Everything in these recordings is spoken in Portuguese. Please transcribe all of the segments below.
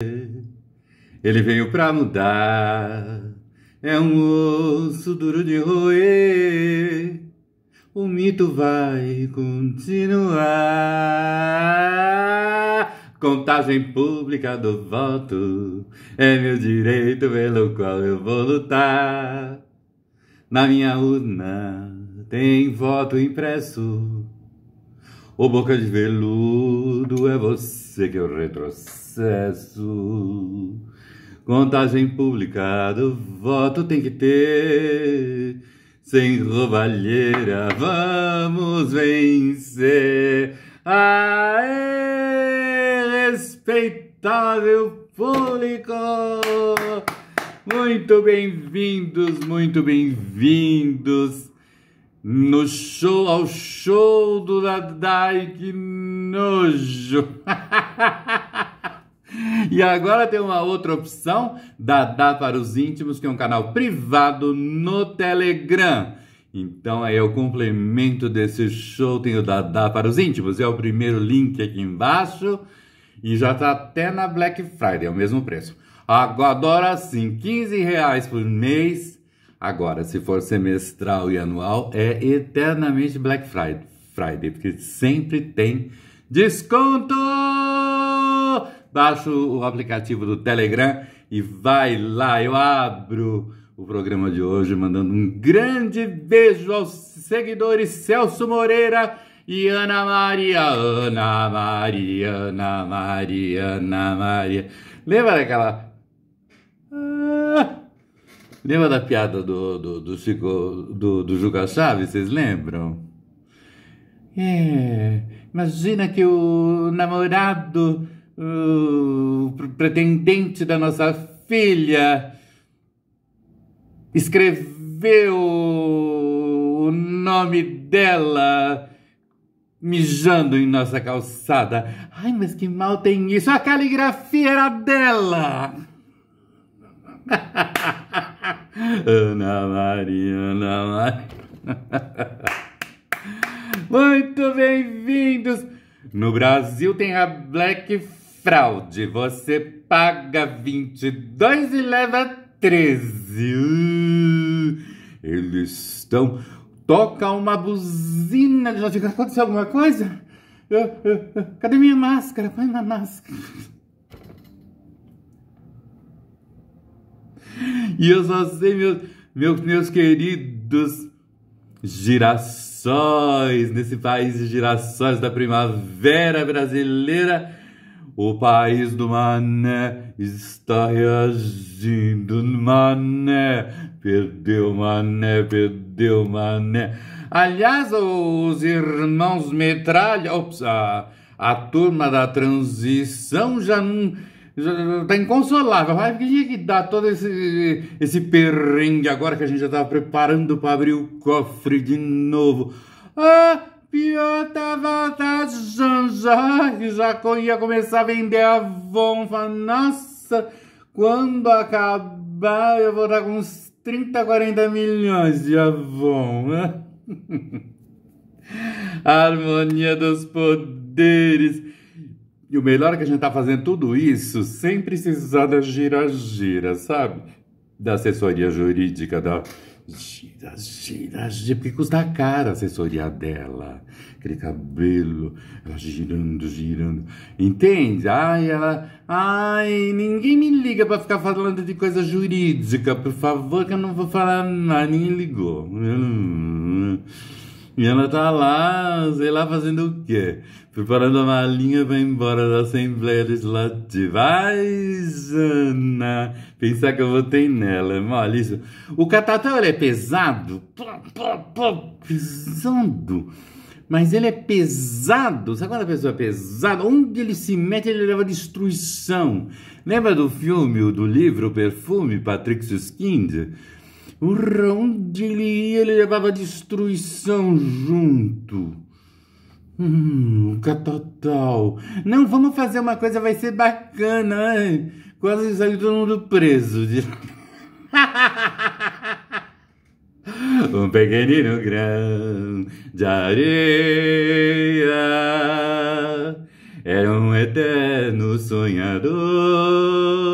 Ele veio pra mudar. É um osso duro de roer. O mito vai continuar. Contagem pública do voto é meu direito pelo qual eu vou lutar. Na minha urna tem voto impresso. O boca de veludo você que eu retrocesso. Contagem pública do voto tem que ter. Sem roubalheira vamos vencer. Aê, respeitável público! Muito bem-vindos, muito bem-vindos no show, ao show do Dadai, que nojo! e agora tem uma outra opção, Dadá para os íntimos, que é um canal privado no Telegram. Então aí é o complemento desse show, tem o Dadá para os íntimos, é o primeiro link aqui embaixo e já está até na Black Friday, é o mesmo preço. Agora sim, 15 reais por mês Agora, se for semestral e anual, é eternamente Black Friday, porque sempre tem desconto! Baixa o aplicativo do Telegram e vai lá. Eu abro o programa de hoje mandando um grande beijo aos seguidores Celso Moreira e Ana Maria, Ana Maria, Ana Maria, Ana Maria. Lembra daquela Lembra da piada do, do, do Chico, do, do Juca Chaves, vocês lembram? É, imagina que o namorado, o pretendente da nossa filha, escreveu o nome dela mijando em nossa calçada. Ai, mas que mal tem isso! A caligrafia era dela! Ana Maria, Ana Maria. Muito bem-vindos! No Brasil tem a Black Fraud. Você paga 22 e leva 13. Uh, eles estão. Toca uma buzina. Aconteceu alguma coisa? Cadê minha máscara? Põe uma máscara. E eu só sei, meus, meus, meus queridos girassóis, nesse país de girassóis da primavera brasileira, o país do mané está reagindo. Mané, perdeu mané, perdeu mané. Aliás, os irmãos metralha, ops, a, a turma da transição já não Tá inconsolável. Vai que dar todo esse, esse perrengue agora que a gente já tava preparando para abrir o cofre de novo. Ah, pior tava tá já, já ia começar a vender a Avon. Nossa, quando acabar eu vou dar com uns 30, 40 milhões de Avon. Né? harmonia dos poderes. E o melhor é que a gente tá fazendo tudo isso sem precisar da gira-gira, sabe? Da assessoria jurídica, da gira, gira, gira, porque custa caro a assessoria dela. Aquele cabelo, ela girando, girando. Entende? Ai, ela. Ai, ninguém me liga pra ficar falando de coisa jurídica, por favor, que eu não vou falar nada. Ninguém ligou. E ela tá lá, sei lá, fazendo o quê? Preparando a malinha para ir embora da Assembleia Legislativa. Ai, Jana, pensar que eu votei nela, é mole isso. O catatal, ele é pesado? Pesado. Mas ele é pesado. Sabe quando a pessoa é pesada? Onde ele se mete, ele leva destruição. Lembra do filme, do livro, O Perfume, Patrick Suskind? Onde ele ia, ele levava destruição junto. Hum, catotal. Não, vamos fazer uma coisa, vai ser bacana. Ai, quase saiu todo mundo preso. um pequenino grão de areia era um eterno sonhador.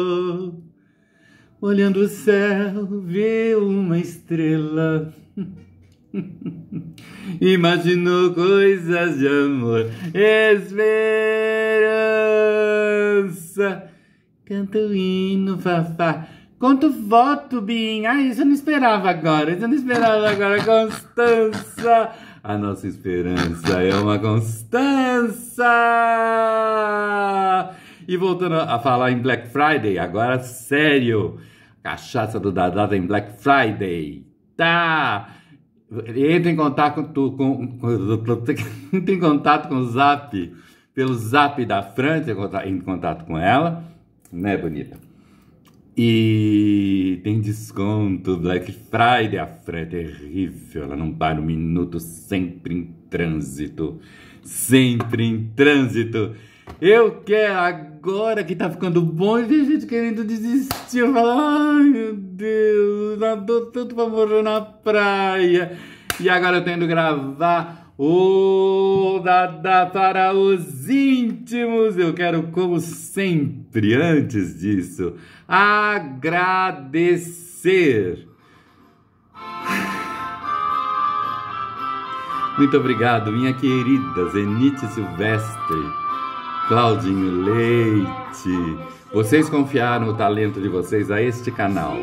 Olhando o céu, viu uma estrela. Imaginou coisas de amor, esperança. Canta o hino, Fafá. Conta o voto, Bim. Ah, isso eu não esperava agora. Isso eu não esperava agora. Constança. A nossa esperança é uma constança. E voltando a falar em Black Friday, agora sério. Cachaça do Dadá tem Black Friday. Tá. Entra em contato com, com, com, entra em contato com o Zap, pelo Zap da Fran, entra em contato com ela, né, bonita? E tem desconto, Black Friday, a Fran é terrível, ela não para um minuto, sempre em trânsito, sempre em trânsito. Eu quero agora que tá ficando bom e tem gente querendo desistir. Eu falo, ai meu Deus, nadou tanto pra morrer na praia. E agora eu tendo gravar o Dada para os íntimos. Eu quero, como sempre, antes disso, agradecer. Muito obrigado, minha querida Zenite Silvestre. Claudinho Leite. Vocês confiaram o talento de vocês a este canal.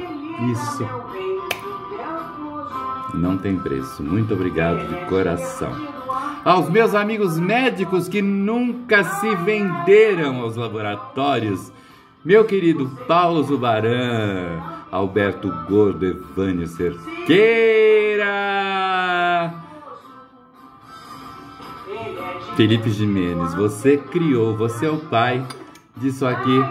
Isso não tem preço. Muito obrigado de coração. Aos meus amigos médicos que nunca se venderam aos laboratórios, meu querido Paulo Zubaran, Alberto Gordo, Evânio Cerqueira. Felipe Jimenez, você criou, você é o pai disso aqui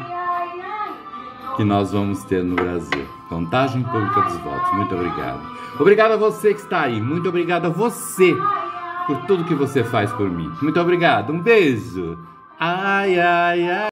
que nós vamos ter no Brasil. Contagem pública dos votos. Muito obrigado. Obrigado a você que está aí. Muito obrigado a você por tudo que você faz por mim. Muito obrigado. Um beijo. Ai, ai, ai.